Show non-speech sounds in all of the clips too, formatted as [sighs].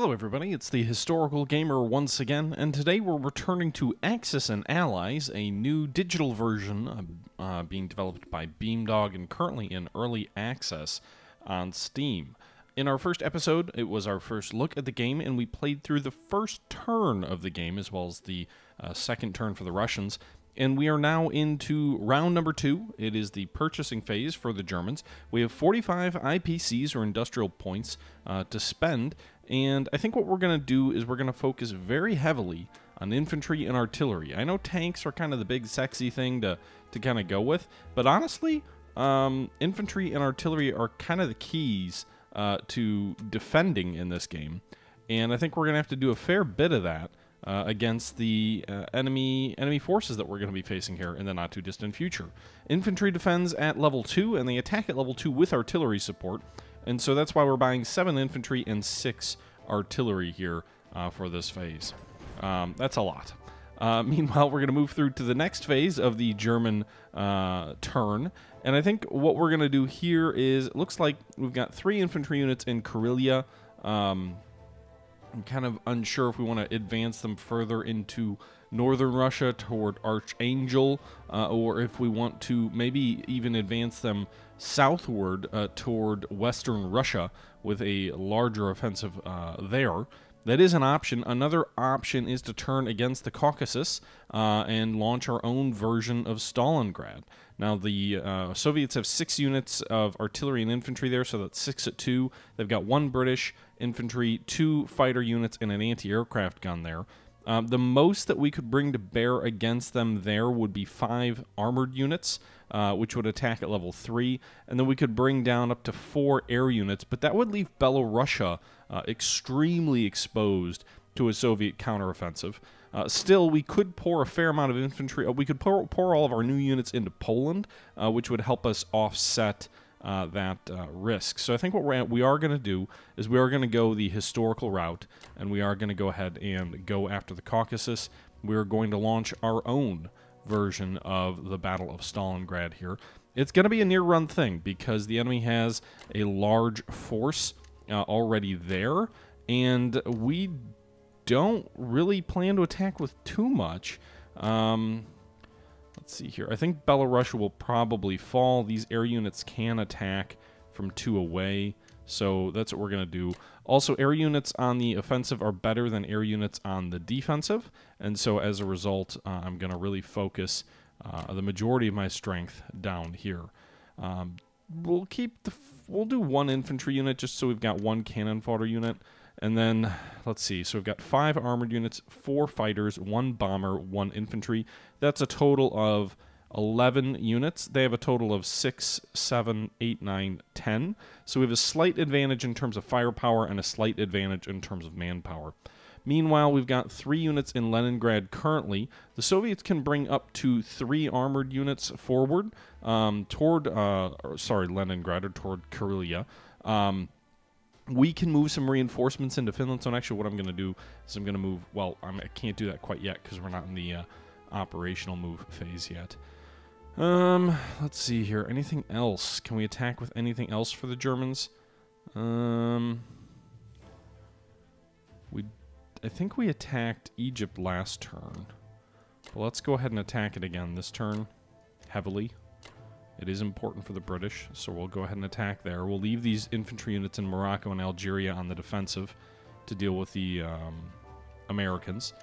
Hello, everybody. It's the Historical Gamer once again, and today we're returning to Axis and Allies, a new digital version uh, uh, being developed by Beamdog and currently in early access on Steam. In our first episode, it was our first look at the game, and we played through the first turn of the game as well as the uh, second turn for the Russians. And we are now into round number two. It is the purchasing phase for the Germans. We have 45 IPCs or industrial points uh, to spend, and I think what we're going to do is we're going to focus very heavily on infantry and artillery. I know tanks are kind of the big sexy thing to, to kind of go with, but honestly, um, infantry and artillery are kind of the keys uh, to defending in this game. And I think we're going to have to do a fair bit of that uh, against the uh, enemy enemy forces that we're going to be facing here in the not too distant future. Infantry defends at level 2, and they attack at level 2 with artillery support. And so that's why we're buying 7 infantry and 6 artillery here uh, for this phase. Um, that's a lot. Uh, [laughs] meanwhile, we're going to move through to the next phase of the German uh, turn. And I think what we're going to do here is, looks like we've got three infantry units in Karelia. Um, I'm kind of unsure if we want to advance them further into northern Russia toward Archangel, uh, or if we want to maybe even advance them southward uh, toward western Russia with a larger offensive uh, there. That is an option. Another option is to turn against the Caucasus uh, and launch our own version of Stalingrad. Now, the uh, Soviets have six units of artillery and infantry there, so that's six at two. They've got one British infantry, two fighter units, and an anti aircraft gun there. Um, the most that we could bring to bear against them there would be five armored units, uh, which would attack at level three, and then we could bring down up to four air units, but that would leave Belorussia uh, extremely exposed to a Soviet counteroffensive. Uh, still, we could pour a fair amount of infantry. Uh, we could pour, pour all of our new units into Poland, uh, which would help us offset uh, that uh, risk. So I think what we're at, we are going to do is we are going to go the historical route, and we are going to go ahead and go after the Caucasus. We are going to launch our own version of the Battle of Stalingrad here. It's going to be a near-run thing because the enemy has a large force uh, already there, and we don't really plan to attack with too much. Um, Let's see here. I think Belorussia will probably fall. These air units can attack from two away, so that's what we're going to do. Also, air units on the offensive are better than air units on the defensive, and so as a result, uh, I'm going to really focus uh, the majority of my strength down here. Um, we'll keep the... We'll do one infantry unit just so we've got one cannon fodder unit. And then, let's see, so we've got five armored units, four fighters, one bomber, one infantry. That's a total of 11 units. They have a total of 6, 7, 8, 9, 10. So we have a slight advantage in terms of firepower and a slight advantage in terms of manpower. Meanwhile, we've got three units in Leningrad currently. The Soviets can bring up to three armored units forward um, toward, uh, sorry, Leningrad or toward Karelia. Um, we can move some reinforcements into Finland. So actually what I'm going to do is I'm going to move, well, I'm, I can not do that quite yet because we're not in the uh, operational move phase yet. Um, let's see here. Anything else? Can we attack with anything else for the Germans? Um, we, I think we attacked Egypt last turn. Let's go ahead and attack it again this turn, heavily. It is important for the British, so we'll go ahead and attack there. We'll leave these infantry units in Morocco and Algeria on the defensive to deal with the um, Americans.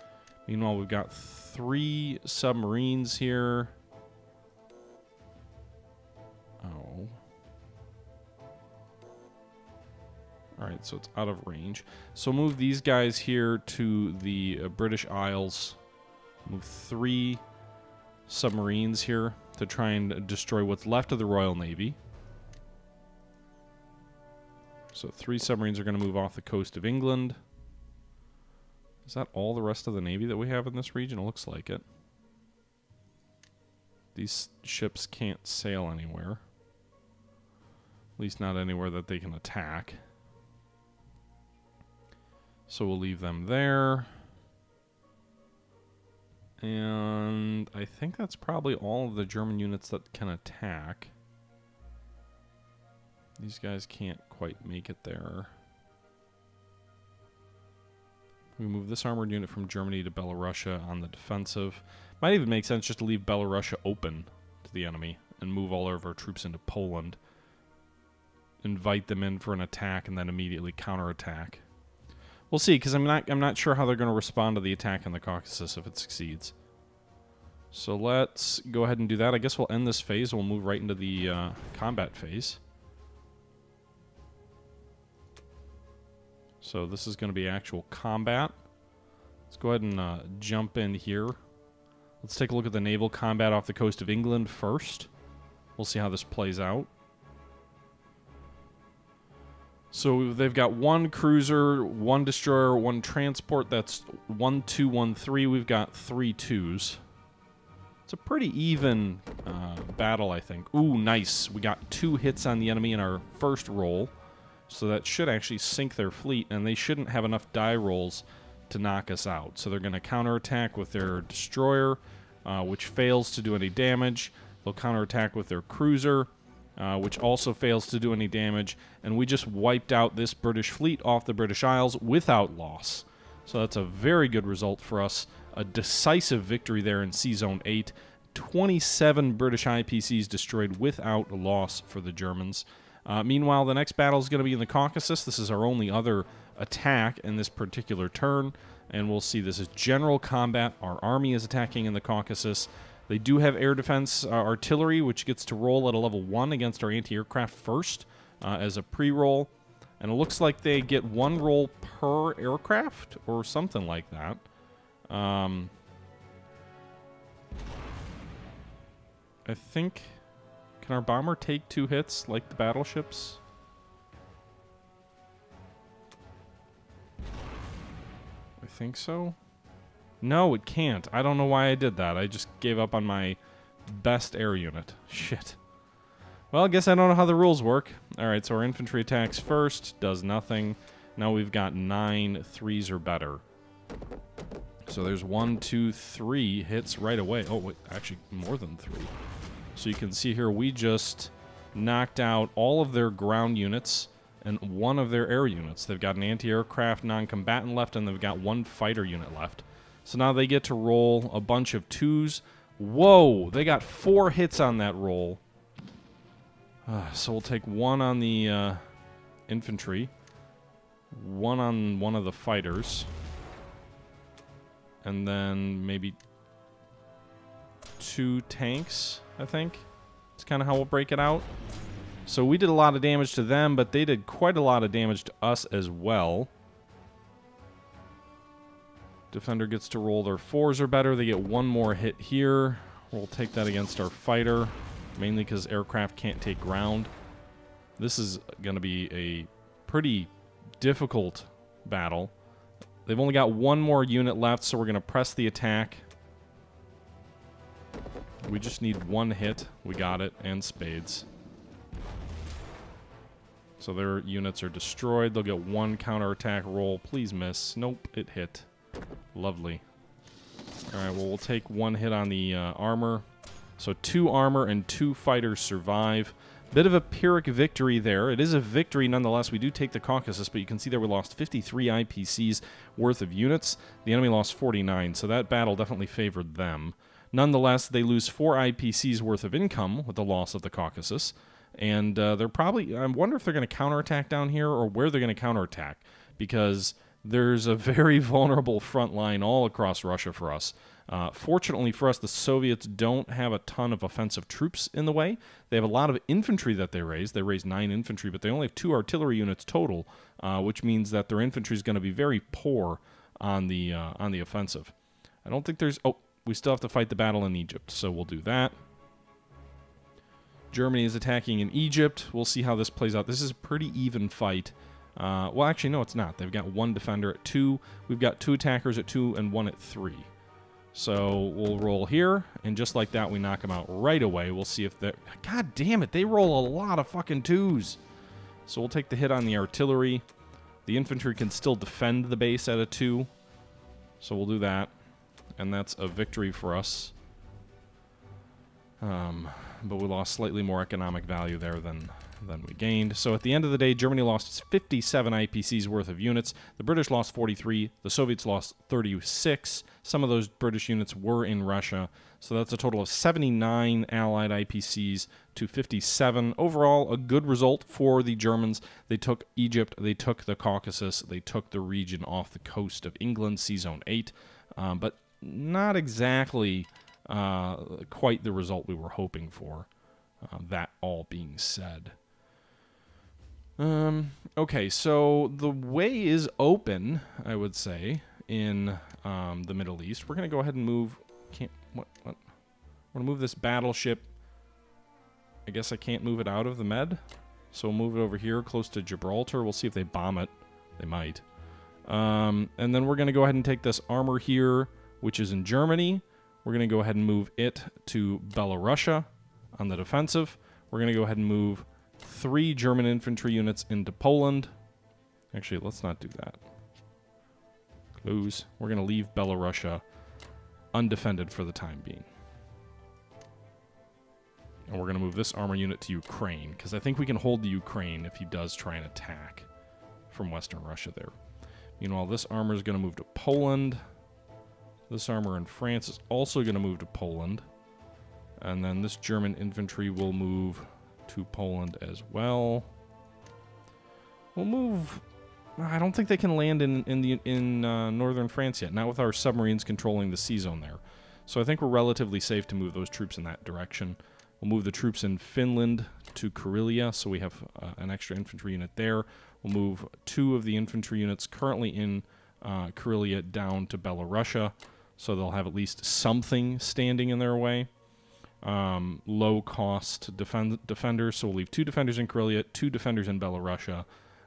Meanwhile, we've got three submarines here. Oh. Alright, so it's out of range. So move these guys here to the uh, British Isles. Move three submarines here to try and destroy what's left of the Royal Navy. So three submarines are going to move off the coast of England. Is that all the rest of the Navy that we have in this region? It looks like it. These ships can't sail anywhere. At least not anywhere that they can attack. So we'll leave them there. And I think that's probably all of the German units that can attack. These guys can't quite make it there. We move this armored unit from Germany to Belorussia on the defensive. Might even make sense just to leave Belorussia open to the enemy and move all of our troops into Poland. Invite them in for an attack and then immediately counterattack. We'll see, because I'm not I'm not sure how they're going to respond to the attack in the Caucasus if it succeeds. So let's go ahead and do that. I guess we'll end this phase. We'll move right into the uh, combat phase. So this is going to be actual combat. Let's go ahead and uh, jump in here. Let's take a look at the naval combat off the coast of England first. We'll see how this plays out. So they've got one cruiser, one destroyer, one transport. That's one, two, one, three. We've got three twos. It's a pretty even uh, battle, I think. Ooh, nice. We got two hits on the enemy in our first roll. So that should actually sink their fleet, and they shouldn't have enough die rolls to knock us out. So they're going to counterattack with their destroyer, uh, which fails to do any damage. They'll counterattack with their cruiser, uh, which also fails to do any damage. And we just wiped out this British fleet off the British Isles without loss. So that's a very good result for us. A decisive victory there in Sea Zone 8. 27 British IPCs destroyed without loss for the Germans. Uh, meanwhile, the next battle is going to be in the Caucasus. This is our only other attack in this particular turn, and we'll see this is general combat. Our army is attacking in the Caucasus. They do have air defense uh, artillery, which gets to roll at a level 1 against our anti-aircraft first uh, as a pre-roll. And it looks like they get one roll per aircraft or something like that. Um, I think can our bomber take two hits like the battleships? I think so. No, it can't. I don't know why I did that. I just gave up on my best air unit. Shit. Well, I guess I don't know how the rules work. Alright, so our infantry attacks first. Does nothing. Now we've got nine threes or better. So there's one, two, three hits right away. Oh, wait, actually more than three. So you can see here we just knocked out all of their ground units and one of their air units. They've got an anti-aircraft non-combatant left and they've got one fighter unit left. So now they get to roll a bunch of twos. Whoa, they got four hits on that roll. Uh, [sighs] so we'll take one on the uh, infantry, one on one of the fighters, and then maybe two tanks. I think. It's kind of how we'll break it out. So we did a lot of damage to them, but they did quite a lot of damage to us as well. Defender gets to roll their fours or better. They get one more hit here. We'll take that against our fighter, mainly because aircraft can't take ground. This is going to be a pretty difficult battle. They've only got one more unit left, so we're going to press the attack. We just need one hit. We got it, and spades. So their units are destroyed. They'll get one counterattack roll. Please miss. Nope, it hit. Lovely. Alright, well, we'll take one hit on the uh, armor. So two armor and two fighters survive. Bit of a Pyrrhic victory there. It is a victory nonetheless. We do take the Caucasus, but you can see there we lost 53 IPCs worth of units. The enemy lost 49, so that battle definitely favored them. Nonetheless, they lose four IPCs worth of income with the loss of the Caucasus. And uh, they're probably, I wonder if they're going to counterattack down here or where they're going to counterattack. Because there's a very [laughs] vulnerable front line all across Russia for us. Uh, fortunately for us, the Soviets don't have a ton of offensive troops in the way. They have a lot of infantry that they raise. They raise nine infantry, but they only have two artillery units total, uh, which means that their infantry is going to be very poor on the uh, on the offensive. I don't think there's. Oh, we still have to fight the battle in Egypt, so we'll do that. Germany is attacking in Egypt. We'll see how this plays out. This is a pretty even fight. Uh, well, actually, no, it's not. They've got one defender at two. We've got two attackers at two and one at three. So we'll roll here, and just like that, we knock them out right away. We'll see if they're... God damn it, they roll a lot of fucking twos. So we'll take the hit on the artillery. The infantry can still defend the base at a two. So we'll do that and that's a victory for us. Um, but we lost slightly more economic value there than than we gained. So at the end of the day, Germany lost 57 IPCs worth of units. The British lost 43. The Soviets lost 36. Some of those British units were in Russia. So that's a total of 79 Allied IPCs to 57. Overall, a good result for the Germans. They took Egypt, they took the Caucasus, they took the region off the coast of England, Sea Zone 8. Um, but not exactly uh, quite the result we were hoping for. Uh, that all being said. Um, okay, so the way is open, I would say, in um, the Middle East. We're going to go ahead and move. Can't. What? What? I want to move this battleship. I guess I can't move it out of the Med. So we'll move it over here close to Gibraltar. We'll see if they bomb it. They might. Um, and then we're going to go ahead and take this armor here, which is in Germany. We're going to go ahead and move it to Belarusia on the defensive. We're going to go ahead and move three German infantry units into Poland. Actually, let's not do that. Close. We're going to leave Belarusia undefended for the time being. And we're going to move this armor unit to Ukraine, because I think we can hold the Ukraine if he does try and attack from Western Russia there. Meanwhile, this armor is going to move to Poland. This armor in France is also going to move to Poland. And then this German infantry will move to Poland as well. We'll move... I don't think they can land in, in, the, in uh, northern France yet, not with our submarines controlling the sea zone there. So I think we're relatively safe to move those troops in that direction. We'll move the troops in Finland to Karelia, so we have uh, an extra infantry unit there. We'll move two of the infantry units currently in uh, Karelia down to Belarusia, so they'll have at least something standing in their way um, low cost defend- defenders. So we'll leave two defenders in Karelia, two defenders in Belarusia,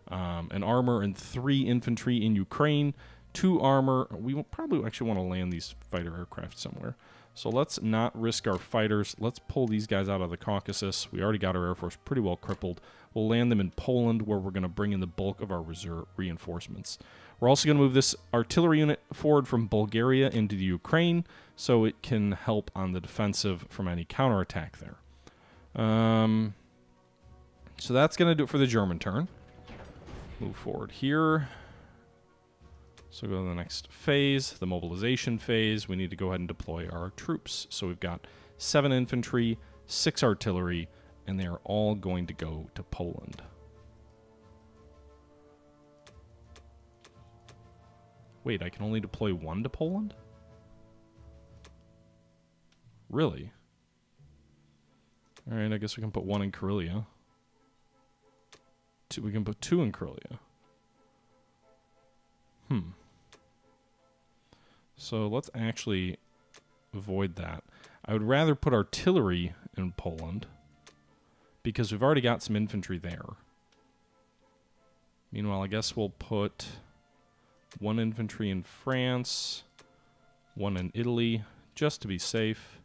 um, an armor and three infantry in Ukraine, two armor. We will probably actually want to land these fighter aircraft somewhere. So let's not risk our fighters. Let's pull these guys out of the Caucasus. We already got our Air Force pretty well crippled. We'll land them in Poland where we're going to bring in the bulk of our reserve reinforcements. We're also going to move this artillery unit forward from Bulgaria into the Ukraine so it can help on the defensive from any counterattack there. Um, so that's going to do it for the German turn. Move forward here. So go to the next phase, the mobilization phase. We need to go ahead and deploy our troops. So we've got seven infantry, six artillery, and they are all going to go to Poland. Wait, I can only deploy one to Poland? Really? Alright, I guess we can put one in Karelia. Two, we can put two in Karelia. Hmm. So let's actually avoid that. I would rather put artillery in Poland because we've already got some infantry there. Meanwhile, I guess we'll put one infantry in France, one in Italy, just to be safe.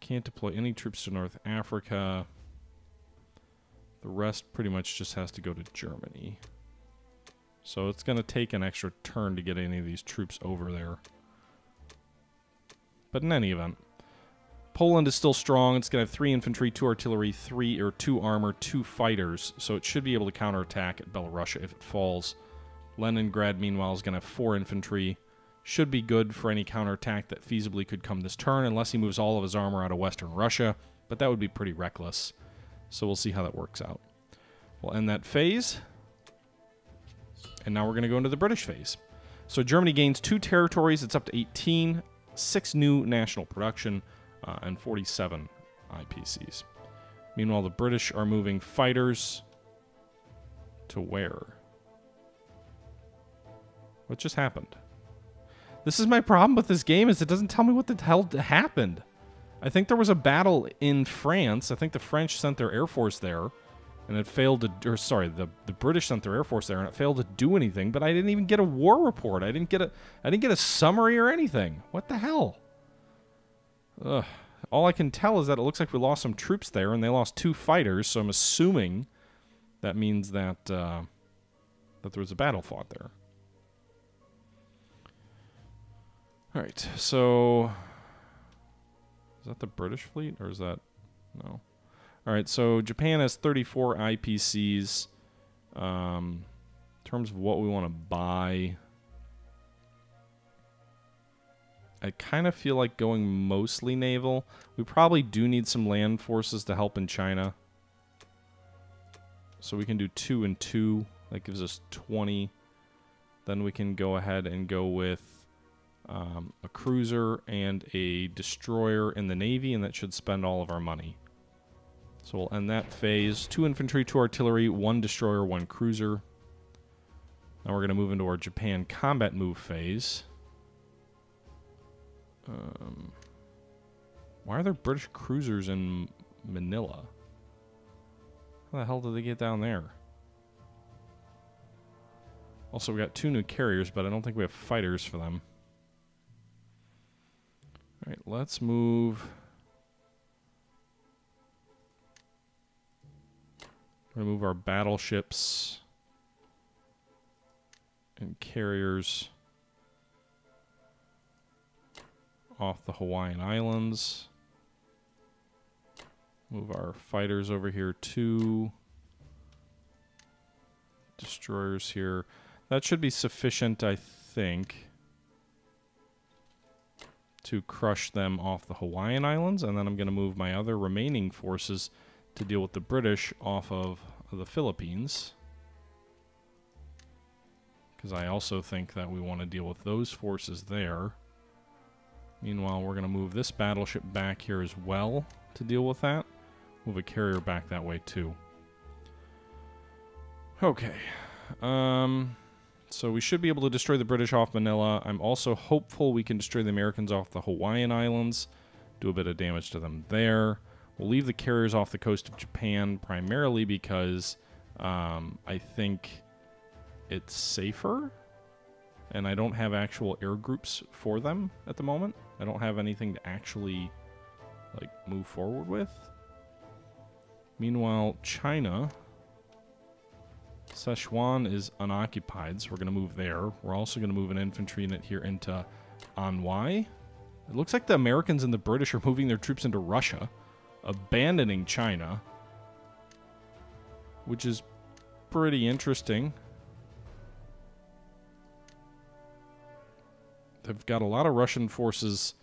Can't deploy any troops to North Africa. The rest pretty much just has to go to Germany. So it's going to take an extra turn to get any of these troops over there. But in any event, Poland is still strong. It's going to have three infantry, two artillery, three or two armor, two fighters. So it should be able to counterattack at Belarusia if it falls. Leningrad, meanwhile, is going to have four infantry. Should be good for any counterattack that feasibly could come this turn, unless he moves all of his armor out of western Russia. But that would be pretty reckless. So we'll see how that works out. We'll end that phase. And now we're going to go into the British phase. So Germany gains two territories. It's up to 18, six new national production, uh, and 47 IPCs. Meanwhile, the British are moving fighters to where? What just happened? This is my problem with this game is it doesn't tell me what the hell happened. I think there was a battle in France. I think the French sent their air force there and it failed to or sorry, the the British sent their air force there and it failed to do anything, but I didn't even get a war report. I didn't get a I didn't get a summary or anything. What the hell? Ugh. All I can tell is that it looks like we lost some troops there and they lost two fighters, so I'm assuming that means that uh, that there was a battle fought there. All right, so is that the British fleet or is that no? All right, so Japan has 34 IPCs. Um, in terms of what we want to buy, I kind of feel like going mostly naval. We probably do need some land forces to help in China. So we can do two and two. That gives us 20. Then we can go ahead and go with um, a cruiser and a destroyer in the Navy, and that should spend all of our money. So we'll end that phase. Two infantry, two artillery, one destroyer, one cruiser. Now we're going to move into our Japan combat move phase. Um, why are there British cruisers in Manila? How the hell did they get down there? Also, we got two new carriers, but I don't think we have fighters for them. Alright, let's move... Remove our battleships and carriers off the Hawaiian Islands. Move our fighters over here too. Destroyers here. That should be sufficient, I think, to crush them off the Hawaiian Islands. And then I'm going to move my other remaining forces to deal with the British off of the Philippines. Because I also think that we want to deal with those forces there. Meanwhile, we're going to move this battleship back here as well to deal with that. Move a carrier back that way too. Okay. Um, so we should be able to destroy the British off Manila. I'm also hopeful we can destroy the Americans off the Hawaiian Islands. Do a bit of damage to them there. We'll leave the carriers off the coast of Japan primarily because um, I think it's safer and I don't have actual air groups for them at the moment. I don't have anything to actually like move forward with. Meanwhile, China, Sichuan is unoccupied, so we're going to move there. We're also going to move an infantry unit here into Anhui. It looks like the Americans and the British are moving their troops into Russia, abandoning China, which is pretty interesting. They've got a lot of Russian forces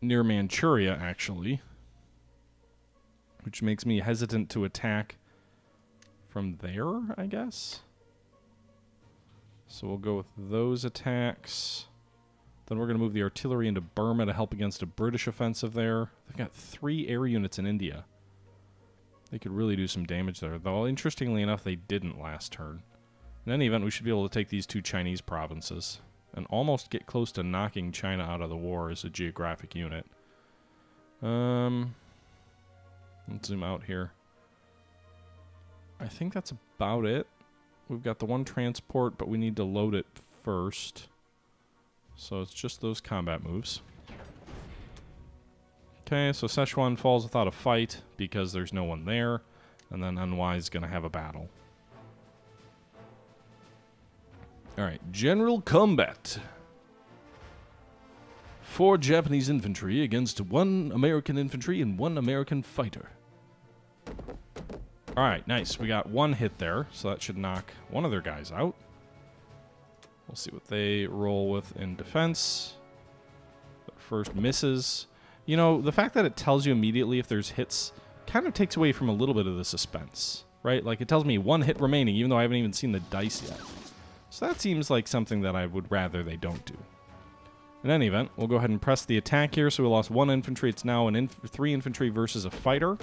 near Manchuria, actually, which makes me hesitant to attack from there, I guess. So we'll go with those attacks. Then we're going to move the artillery into Burma to help against a British offensive there. They've got three air units in India. They could really do some damage there, though interestingly enough, they didn't last turn. In any event, we should be able to take these two Chinese provinces and almost get close to knocking China out of the war as a geographic unit. Um, let's zoom out here. I think that's about it. We've got the one transport, but we need to load it first. So it's just those combat moves. Okay, so Sichuan falls without a fight because there's no one there. And then is going to have a battle. Alright, general combat. Four Japanese infantry against one American infantry and one American fighter. Alright, nice. We got one hit there, so that should knock one of their guys out. We'll see what they roll with in defense. First misses. You know, the fact that it tells you immediately if there's hits kind of takes away from a little bit of the suspense, right? Like, it tells me one hit remaining, even though I haven't even seen the dice yet. So that seems like something that I would rather they don't do. In any event, we'll go ahead and press the attack here. So we lost one infantry. It's now an inf three infantry versus a fighter.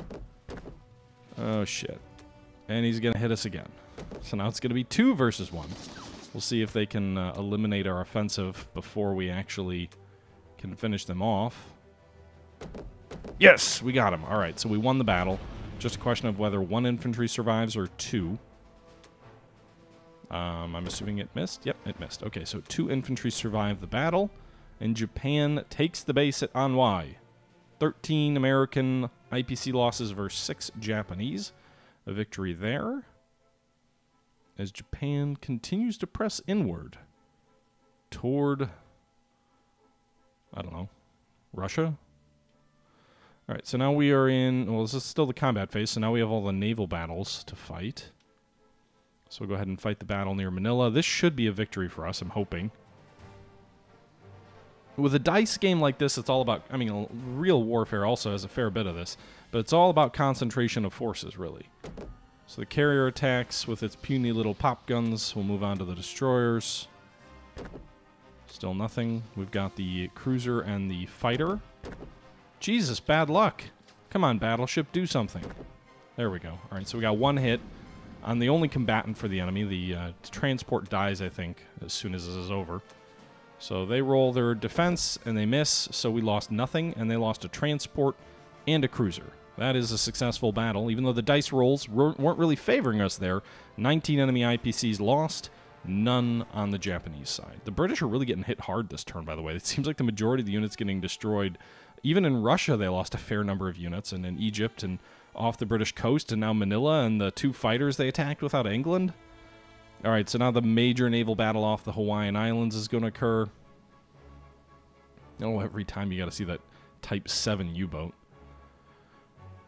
Oh, shit. And he's going to hit us again. So now it's going to be two versus one. We'll see if they can uh, eliminate our offensive before we actually can finish them off. Yes, we got him. All right, so we won the battle. Just a question of whether one infantry survives or two. Um, I'm assuming it missed. Yep, it missed. Okay, so two infantry survive the battle, and Japan takes the base at Anhui. 13 American IPC losses versus 6 Japanese. A victory there. As Japan continues to press inward toward, I don't know, Russia? All right, so now we are in. Well, this is still the combat phase, so now we have all the naval battles to fight. So we'll go ahead and fight the battle near Manila. This should be a victory for us, I'm hoping. With a dice game like this, it's all about. I mean, real warfare also has a fair bit of this, but it's all about concentration of forces, really. So the carrier attacks with its puny little pop guns. We'll move on to the destroyers. Still nothing. We've got the cruiser and the fighter. Jesus, bad luck. Come on, battleship, do something. There we go. All right, so we got one hit on the only combatant for the enemy. The uh, transport dies, I think, as soon as this is over. So they roll their defense and they miss, so we lost nothing, and they lost a transport and a cruiser. That is a successful battle, even though the dice rolls weren't really favoring us there. 19 enemy IPCs lost, none on the Japanese side. The British are really getting hit hard this turn, by the way. It seems like the majority of the units getting destroyed. Even in Russia, they lost a fair number of units, and in Egypt and off the British coast, and now Manila, and the two fighters they attacked without England. All right, so now the major naval battle off the Hawaiian Islands is going to occur. Oh, every time you got to see that Type 7 U-boat.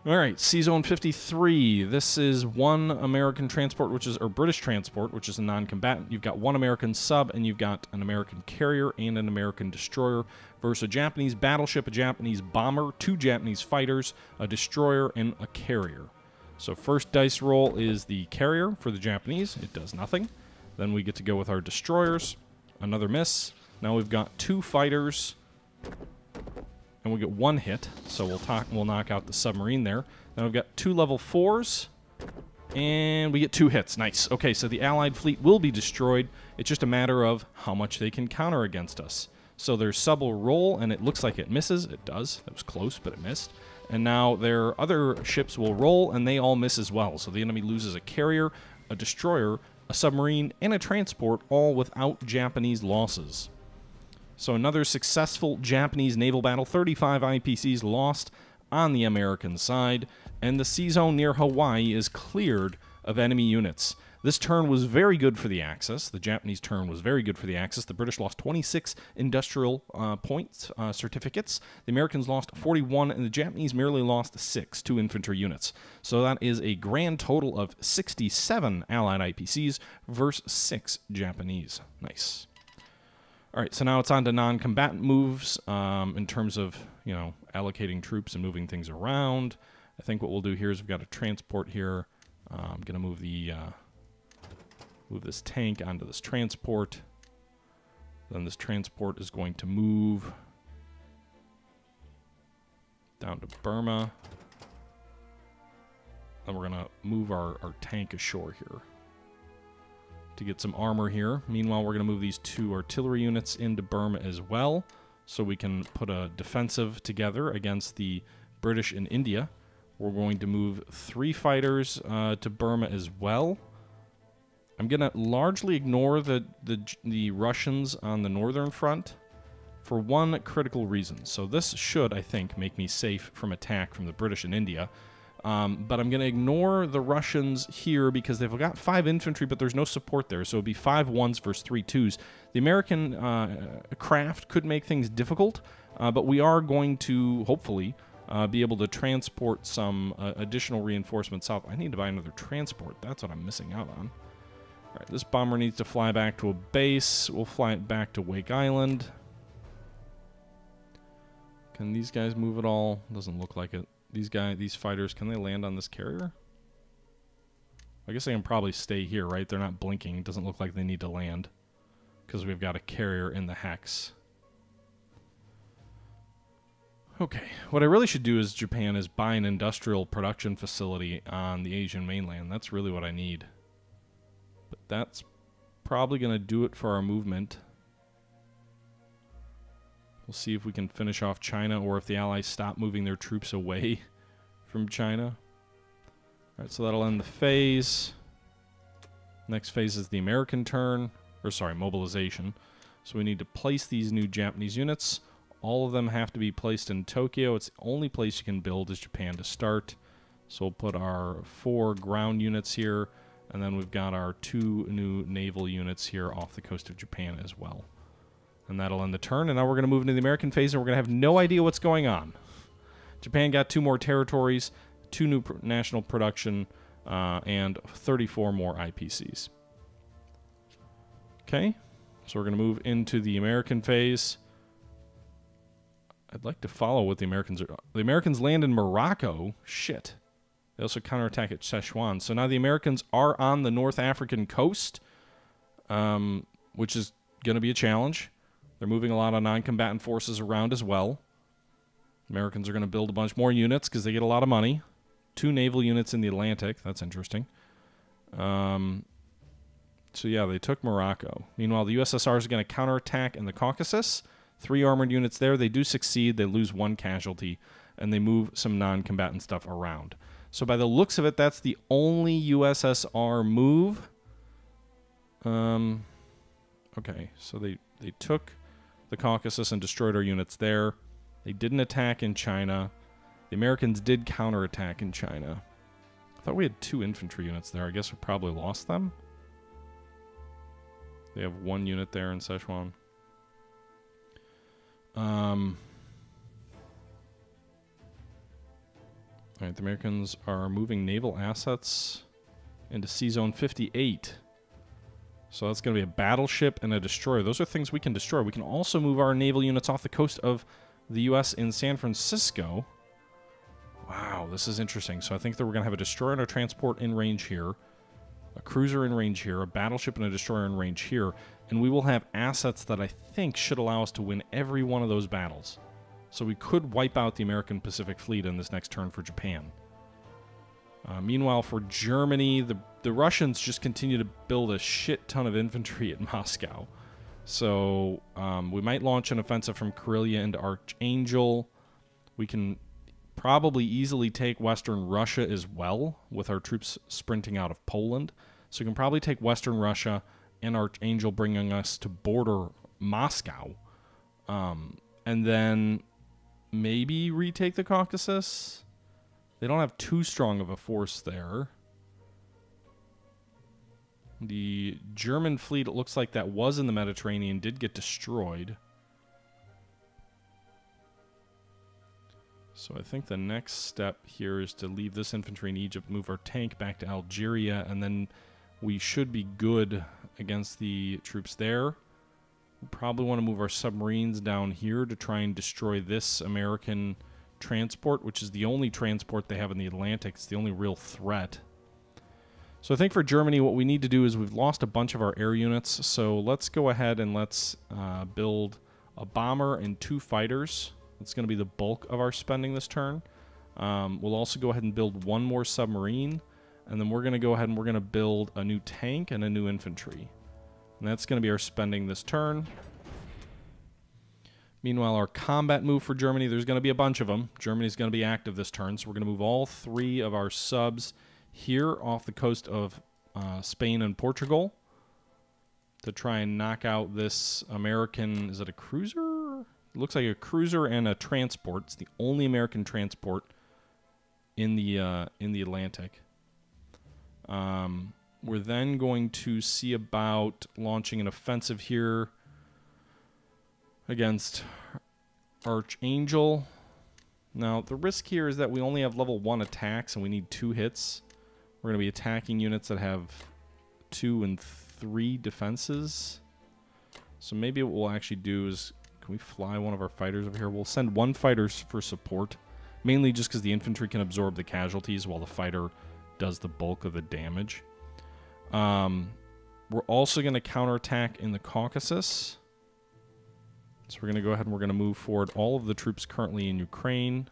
All right, Sea Zone 53. This is one American transport, which is or British transport, which is a non-combatant. You've got one American sub, and you've got an American carrier and an American destroyer versus a Japanese battleship, a Japanese bomber, two Japanese fighters, a destroyer, and a carrier. So first dice roll is the carrier for the Japanese. It does nothing. Then we get to go with our destroyers. Another miss. Now we've got two fighters and we get one hit, so we'll talk, we'll knock out the submarine there. Then we've got two level fours, and we get two hits. Nice. Okay, so the Allied fleet will be destroyed. It's just a matter of how much they can counter against us. So their sub will roll, and it looks like it misses. It does. That was close, but it missed. And now their other ships will roll, and they all miss as well. So the enemy loses a carrier, a destroyer, a submarine, and a transport, all without Japanese losses. So another successful Japanese naval battle, 35 IPCs lost on the American side, and the sea zone near Hawaii is cleared of enemy units. This turn was very good for the Axis. The Japanese turn was very good for the Axis. The British lost 26 industrial uh, points, uh, certificates. The Americans lost 41, and the Japanese merely lost 6, two infantry units. So that is a grand total of 67 Allied IPCs versus 6 Japanese. Nice. All right, so now it's on to non-combatant moves um, in terms of you know allocating troops and moving things around. I think what we'll do here is we've got a transport here. Uh, I'm gonna move the uh, move this tank onto this transport. Then this transport is going to move down to Burma. Then we're gonna move our, our tank ashore here to get some armor here. Meanwhile, we're going to move these two artillery units into Burma as well, so we can put a defensive together against the British in India. We're going to move three fighters uh, to Burma as well. I'm going to largely ignore the, the, the Russians on the northern front for one critical reason. So this should, I think, make me safe from attack from the British in India. Um, but I'm going to ignore the Russians here because they've got five infantry, but there's no support there. So it'd be five ones versus three twos. The American uh, craft could make things difficult, uh, but we are going to hopefully uh, be able to transport some uh, additional reinforcements south. I need to buy another transport. That's what I'm missing out on. All right, this bomber needs to fly back to a base. We'll fly it back to Wake Island. Can these guys move at all? Doesn't look like it. These guys, these fighters, can they land on this carrier? I guess they can probably stay here, right? They're not blinking. It doesn't look like they need to land. Because we've got a carrier in the hex. Okay, what I really should do is Japan is buy an industrial production facility on the Asian mainland. That's really what I need. But that's probably going to do it for our movement. We'll see if we can finish off China or if the Allies stop moving their troops away [laughs] from China. All right, so that'll end the phase. Next phase is the American turn, or sorry, mobilization. So we need to place these new Japanese units. All of them have to be placed in Tokyo. It's the only place you can build is Japan to start. So we'll put our four ground units here, and then we've got our two new naval units here off the coast of Japan as well. And that'll end the turn. And now we're going to move into the American phase, and we're going to have no idea what's going on. Japan got two more territories, two new pr- national production, uh, and 34 more IPCs. Okay, so we're going to move into the American phase. I'd like to follow what the Americans are. The Americans land in Morocco. Shit. They also counterattack at Szechuan. So now the Americans are on the North African coast, um, which is going to be a challenge. They're moving a lot of non combatant forces around as well. Americans are going to build a bunch more units because they get a lot of money. Two naval units in the Atlantic. That's interesting. Um, so, yeah, they took Morocco. Meanwhile, the USSR is going to counterattack in the Caucasus. Three armored units there. They do succeed. They lose one casualty, and they move some non combatant stuff around. So, by the looks of it, that's the only USSR move. Um, okay, so they, they took the Caucasus and destroyed our units there. They didn't attack in China. The Americans did counterattack in China. I thought we had two infantry units there. I guess we probably lost them. They have one unit there in Szechuan. Um, all right, the Americans are moving naval assets into Sea Zone 58. So that's going to be a battleship and a destroyer. Those are things we can destroy. We can also move our naval units off the coast of the U.S. in San Francisco. Wow, this is interesting. So I think that we're going to have a destroyer and a transport in range here, a cruiser in range here, a battleship and a destroyer in range here, and we will have assets that I think should allow us to win every one of those battles. So we could wipe out the American Pacific Fleet in this next turn for Japan. Uh, meanwhile, for Germany, the, the Russians just continue to build a shit ton of infantry [laughs] at Moscow. So um, we might launch an offensive from Karelia into Archangel. We can probably easily take Western Russia as well with our troops sprinting out of Poland. So we can probably take Western Russia and Archangel bringing us to border Moscow. Um, and then maybe retake the Caucasus. They don't have too strong of a force there. The German fleet, it looks like that was in the Mediterranean, did get destroyed. So I think the next step here is to leave this infantry in Egypt, move our tank back to Algeria, and then we should be good against the troops there. Probably want to move our submarines down here to try and destroy this American transport, which is the only transport they have in the Atlantic. It's the only real threat. So I think for Germany, what we need to do is we've lost a bunch of our air units. So let's go ahead and let's uh, build a bomber and two fighters. That's going to be the bulk of our spending this turn. Um, we'll also go ahead and build one more submarine. And then we're going to go ahead and we're going to build a new tank and a new infantry. And that's going to be our spending this turn. Meanwhile, our combat move for Germany, there's going to be a bunch of them. Germany's going to be active this turn, so we're going to move all three of our subs here off the coast of uh, Spain and Portugal to try and knock out this American. Is it a cruiser? It looks like a cruiser and a transport. It's the only American transport in the uh, in the Atlantic. Um, we're then going to see about launching an offensive here against Archangel. Now, the risk here is that we only have level 1 attacks and we need two hits. We're going to be attacking units that have two and three defenses. So maybe what we'll actually do is, can we fly one of our fighters over here? We'll send one fighter for support, mainly just because the infantry can absorb the casualties while the fighter does the bulk of the damage. Um, we're also going to counterattack in the Caucasus. So we're going to go ahead and we're going to move forward all of the troops currently in Ukraine.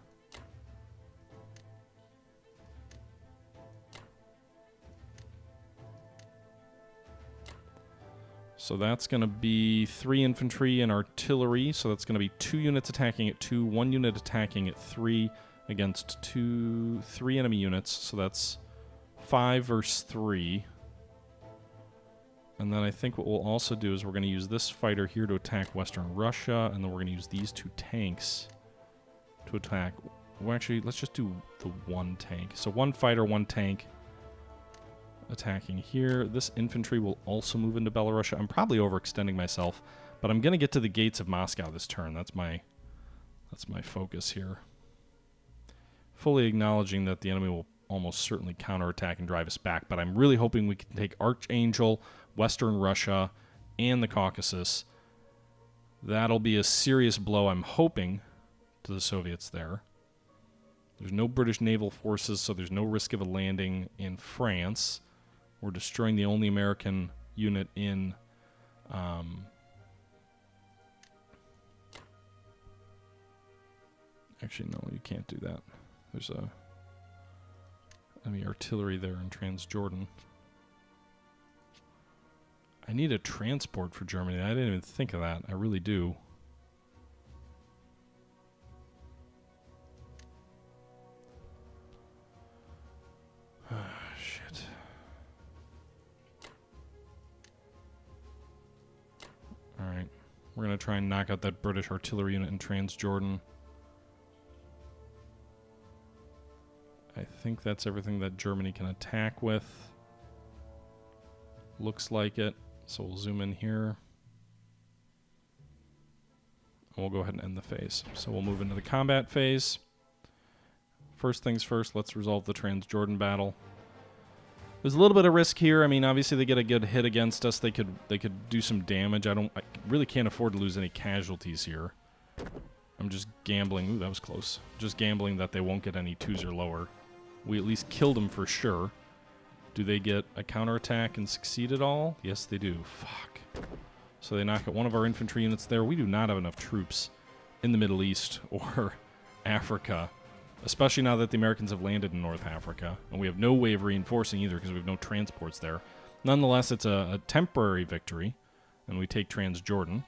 So that's going to be three infantry and artillery. So that's going to be two units attacking at two, one unit attacking at three against two, three enemy units. So that's five versus three. And then I think what we'll also do is we're going to use this fighter here to attack Western Russia, and then we're going to use these two tanks to attack. Well, actually, let's just do the one tank. So one fighter, one tank attacking here. This infantry will also move into Belarusia. I'm probably overextending myself, but I'm going to get to the gates of Moscow this turn. That's my that's my focus here. fully acknowledging that the enemy will almost certainly counterattack and drive us back. But I'm really hoping we can take Archangel, Western Russia, and the Caucasus. That'll be a serious blow, I'm hoping, to the Soviets there. There's no British naval forces, so there's no risk of a landing in France. We're destroying the only American unit in. Um, actually, no, you can't do that. There's a enemy artillery there in Transjordan. I need a transport for Germany. I didn't even think of that. I really do. [sighs] Ah, shit. Alright. We're going to try and knock out that British artillery unit in Transjordan. I think that's everything that Germany can attack with. Looks like it. So we'll zoom in here. And we'll go ahead and end the phase. So we'll move into the combat phase. First things first, let's resolve the Transjordan battle. There's a little bit of risk here. I mean, obviously they get a good hit against us. They could they could do some damage. I don't I really can't afford to lose any casualties here. I'm just gambling. Ooh, that was close. Just gambling that they won't get any twos or lower. We at least killed them for sure. Do they get a counterattack and succeed at all? Yes, they do. Fuck. So they knock out one of our infantry units there. We do not have enough troops in the Middle East [laughs] or Africa, especially now that the Americans have landed in North Africa. And we have no way of reinforcing either because we have no transports there. Nonetheless, it's a, a temporary victory, and we take Transjordan.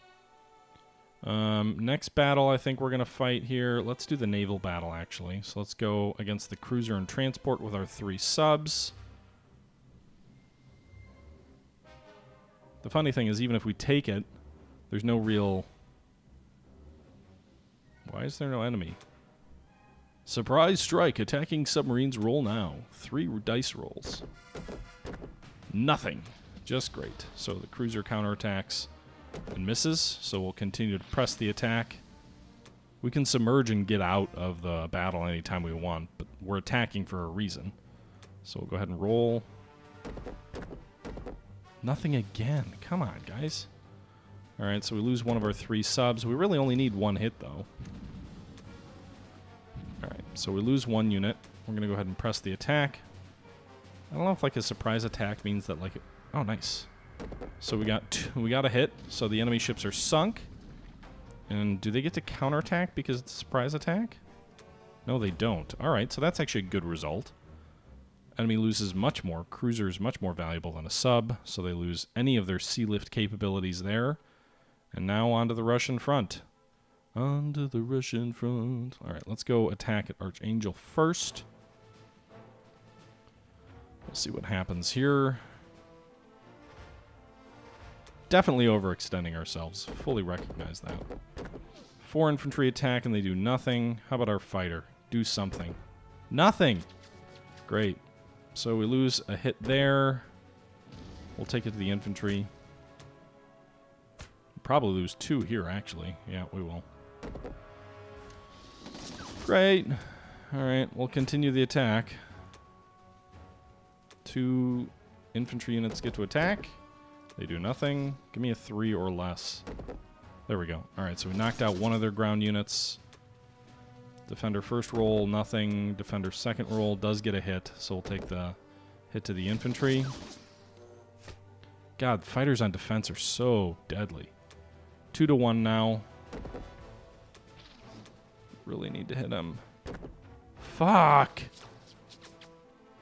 Um, next battle I think we're going to fight here. Let's do the naval battle, actually. So let's go against the cruiser and transport with our three subs. The funny thing is, even if we take it, there's no real... Why is there no enemy? Surprise strike. Attacking submarines roll now. Three dice rolls. Nothing. Just great. So the cruiser counterattacks and misses, so we'll continue to press the attack. We can submerge and get out of the battle anytime we want, but we're attacking for a reason. So we'll go ahead and roll. Nothing again. Come on, guys. Alright, so we lose one of our three subs. We really only need one hit, though. Alright, so we lose one unit. We're going to go ahead and press the attack. I don't know if, like, a surprise attack means that, like... Oh, nice. So we got two, we got a hit. So the enemy ships are sunk. And do they get to counterattack because it's a surprise attack? No, they don't. Alright, so that's actually a good result. Enemy loses much more. Cruiser is much more valuable than a sub, so they lose any of their sea lift capabilities there. And now onto the Russian front. Onto the Russian front. Alright, let's go attack at Archangel first. We'll see what happens here. Definitely overextending ourselves. Fully recognize that. Four infantry attack and they do nothing. How about our fighter? Do something. Nothing! Great. So we lose a hit there. We'll take it to the infantry. Probably lose two here, actually. Yeah, we will. Great. Alright, we'll continue the attack. Two infantry units get to attack. They do nothing. Give me a three or less. There we go. Alright, so we knocked out one of their ground units. Defender first roll, nothing. Defender second roll does get a hit, so we'll take the hit to the infantry. God, fighters on defense are so deadly. Two to one now. Really need to hit him. Fuck!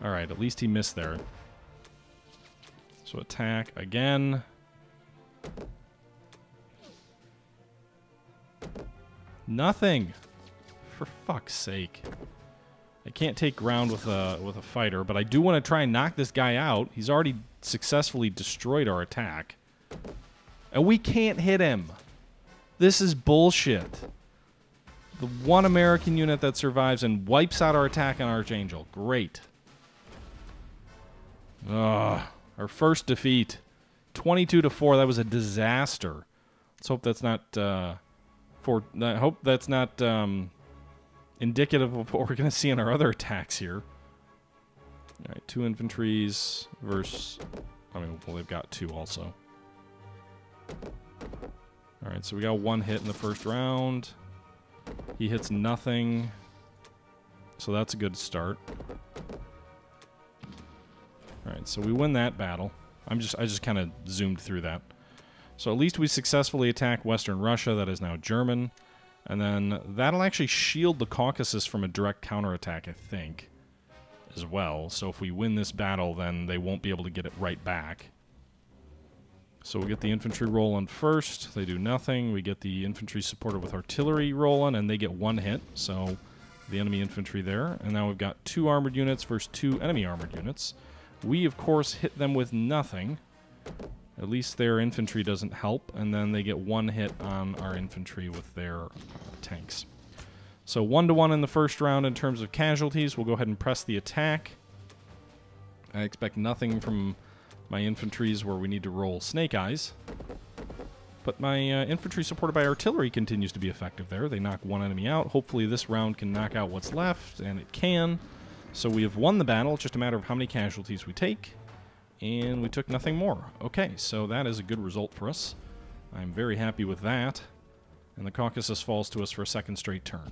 Alright, at least he missed there. So attack again. Nothing. For fuck's sake. I can't take ground with a with a fighter, but I do want to try and knock this guy out. He's already successfully destroyed our attack. And we can't hit him. This is bullshit. The one American unit that survives and wipes out our attack on Archangel. Great. Ugh. Our first defeat. 22 to 4. That was a disaster. Let's hope that's not uh, for I hope that's not um, indicative of what we're going to see in our other attacks here. All right, two infantries versus... I mean, well, they've got two also. All right, so we got one hit in the first round. He hits nothing. So that's a good start. All right, so we win that battle. I'm just I just kind of zoomed through that. So at least we successfully attack Western Russia, that is now German. And then that'll actually shield the Caucasus from a direct counterattack, I think, as well. So if we win this battle, then they won't be able to get it right back. So we get the infantry rolling first. They do nothing. We get the infantry supported with artillery rolling, and they get one hit. So the enemy infantry there. And now we've got two armored units versus two enemy armored units. We, of course, hit them with nothing. At least their infantry doesn't help, and then they get one hit on our infantry with their tanks. So one to one in the first round in terms of casualties. We'll go ahead and press the attack. I expect nothing from my infantries where we need to roll snake eyes. But my uh, infantry supported by artillery continues to be effective there. They knock one enemy out. Hopefully this round can knock out what's left, and it can. So we have won the battle. Just a matter of how many casualties we take. And we took nothing more. Okay, so that is a good result for us. I'm very happy with that. And the Caucasus falls to us for a second straight turn.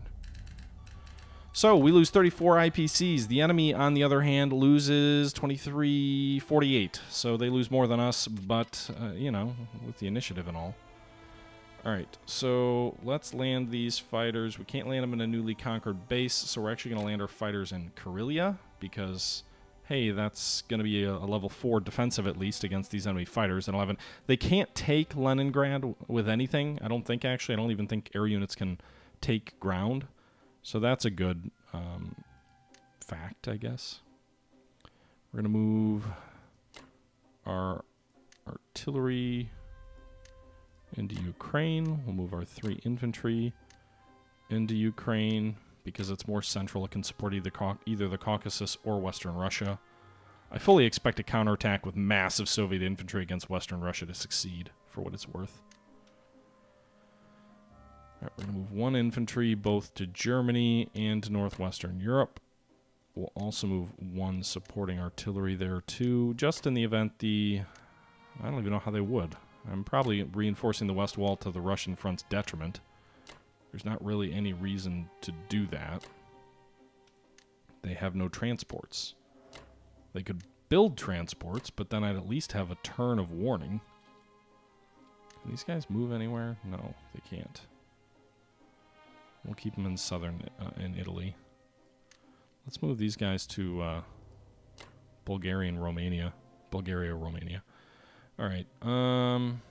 So we lose 34 IPCs. The enemy, on the other hand, loses 23 48. So they lose more than us, but, uh, you know, with the initiative and all. Alright, so let's land these fighters. We can't land them in a newly conquered base, so we're actually going to land our fighters in Karelia, because, hey, that's going to be a, a, level 4 defensive at least against these enemy fighters at 11. They can't take Leningrad with anything, I don't think, actually. I don't even think air units can take ground. So that's a good um, fact, I guess. We're going to move our artillery into Ukraine. We'll move our three infantry into Ukraine because it's more central. It can support either, either the Caucasus or Western Russia. I fully expect a counterattack with massive Soviet infantry against Western Russia to succeed, for what it's worth. We're going to move one infantry both to Germany and to northwestern Europe. We'll also move one supporting artillery there too, just in the event the... I don't even know how they would. I'm probably reinforcing the west wall to the Russian front's detriment. There's not really any reason to do that. They have no transports. They could build transports, but then I'd at least have a turn of warning. Can these guys move anywhere? No, they can't. We'll keep them in southern uh, in Italy. Let's move these guys to uh, Romania. Bulgaria, Romania. All right. Um.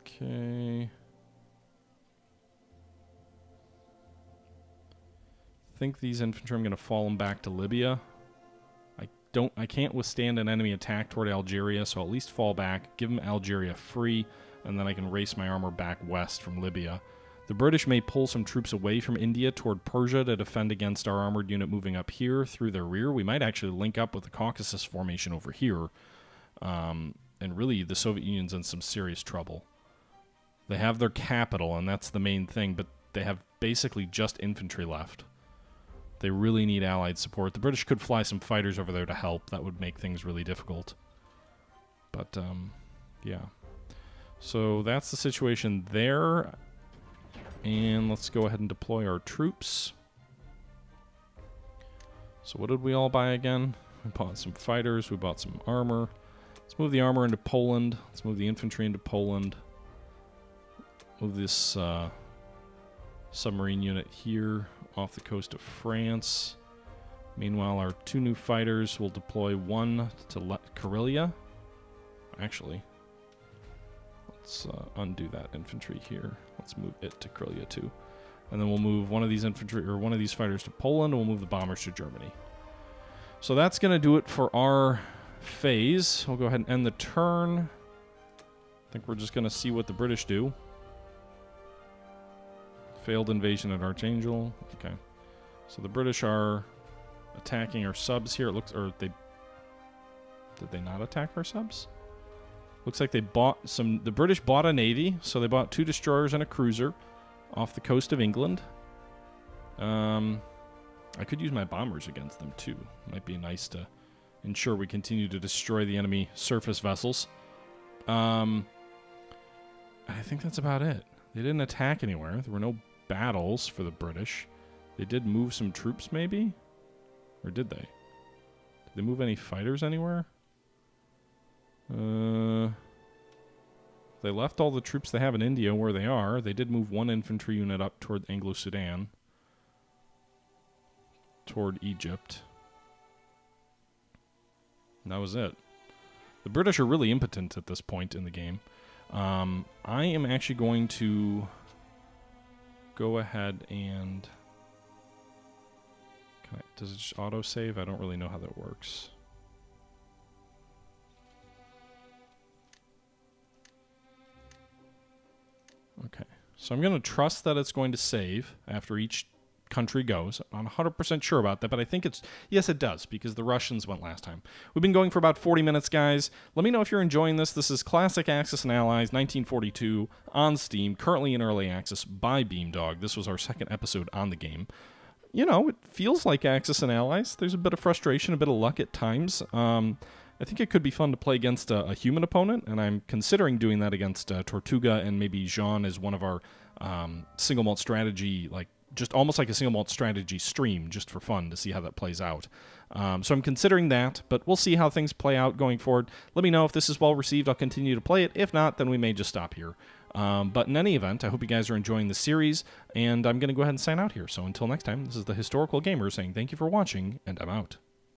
Okay. think these infantry I'm going to fall them back to Libya. I don't I can't withstand an enemy attack toward Algeria, so I'll at least fall back, give them Algeria free, and then I can race my armor back west from Libya. The British may pull some troops away from India toward Persia to defend against our armored unit moving up here through their rear. We might actually link up with the Caucasus formation over here. Um, and really, the Soviet Union's in some serious trouble. They have their capital, and that's the main thing, but they have basically just infantry left. They really need Allied support. The British could fly some fighters over there to help. That would make things really difficult. But, um, yeah. So that's the situation there. And let's go ahead and deploy our troops. So what did we all buy again? We bought some fighters, we bought some armor. Let's move the armor into Poland. Let's move the infantry into Poland. Move this uh, submarine unit here off the coast of France. Meanwhile, our two new fighters will deploy one to Karelia. Actually, Let's uh, undo that infantry here. Let's move it to Karelia too. And then we'll move one of these infantry or one of these fighters to Poland and we'll move the bombers to Germany. So that's going to do it for our phase. We'll go ahead and end the turn. I think we're just going to see what the British do. Failed invasion at Archangel. Okay. So the British are attacking our subs here. It looks or they did they not attack our subs? Looks like they bought some. The British bought a navy, so they bought two destroyers and a cruiser. off the coast of England. Um, I could use my bombers against them too. Might be nice to ensure we continue to destroy the enemy surface vessels. Um, I think that's about it. They didn't attack anywhere. There were no battles for the British. They did move some troops, maybe? Or did they? Did they move any fighters anywhere? Uh, they left all the troops they have in India where they are. They did move one infantry unit up toward Anglo-Sudan. Toward Egypt. And that was it. The British are really impotent at this point in the game. Um, I am actually going to go ahead and... I, does it just auto-save? I don't really know how that works. Okay. So I'm going to trust that it's going to save after each country goes. I'm not 100% sure about that, but I think it's yes, it does because the Russians went last time. We've been going for about 40 minutes, guys. Let me know if you're enjoying this. This is Classic Axis and Allies 1942 on Steam, currently in early access by Beamdog. This was our second episode on the game. You know, it feels like Axis and Allies. There's a bit of frustration, a bit of luck at times. Um, I think it could be fun to play against a, a human opponent, and I'm considering doing that against uh, Tortuga and maybe Jean as one of our um, single malt strategy, like just almost like a single malt strategy stream, just for fun to see how that plays out. Um, so I'm considering that, but we'll see how things play out going forward. Let me know if this is well received. I'll continue to play it. If not, then we may just stop here. Um, but in any event, I hope you guys are enjoying the series, and I'm going to go ahead and sign out here. So until next time, this is the Historical Gamer saying thank you for watching, and I'm out.